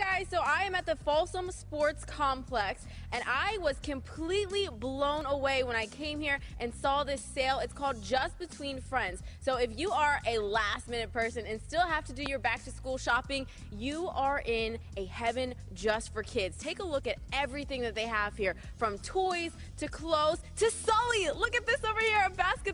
guys, so I am at the Folsom Sports Complex and I was completely blown away when I came here and saw this sale. It's called Just Between Friends. So if you are a last minute person and still have to do your back to school shopping, you are in a heaven just for kids. Take a look at everything that they have here from toys to clothes to Sully. Look at this over here,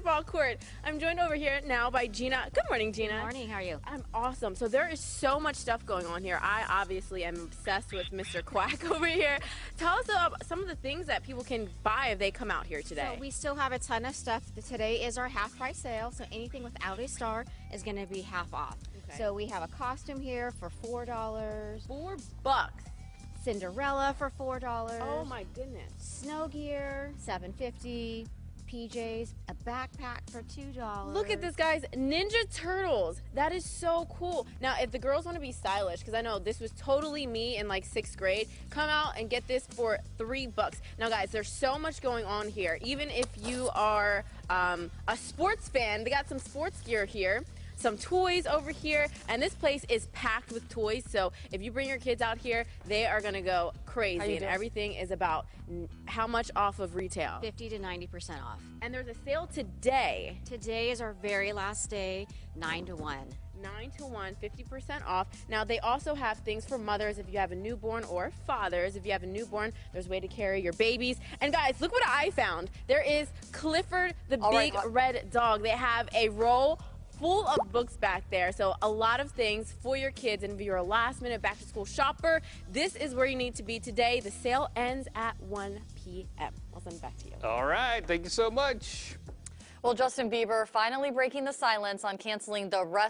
basketball court. I'm joined over here now by Gina. Good morning, Gina. Good morning, how are you? I'm awesome. So there is so much stuff going on here. I obviously am obsessed with Mr. Quack over here. Tell us about some of the things that people can buy if they come out here today. So we still have a ton of stuff. Today is our half price sale, so anything without a star is going to be half off. Okay. So we have a costume here for four dollars, Four bucks. Cinderella for four dollars. Oh my goodness. Snow gear seven fifty, PJs, a backpack for two dollars. Look at this, guys. Ninja Turtles. That is so cool. Now, if the girls want to be stylish, because I know this was totally me in like sixth grade, come out and get this for three bucks. Now, guys, there's so much going on here. Even if you are um, a sports fan, they got some sports gear here. Some toys over here, and this place is packed with toys. So if you bring your kids out here, they are gonna go crazy, and everything is about how much off of retail. Fifty to ninety percent off. And there's a sale today Today is our very last day, nine to one. 9 to 1, 50% off. Now, they also have things for mothers if you have a newborn or fathers. If you have a newborn, there's a way to carry your babies. And guys, look what I found. There is Clifford the All right, Big uh, Red Dog. They have a roll full of books back there. So, a lot of things for your kids. And if you're a last minute back to school shopper, this is where you need to be today. The sale ends at 1 p.m. I'll send it back to you. All right, thank you so much. Well, Justin Bieber finally breaking the silence on canceling the rest.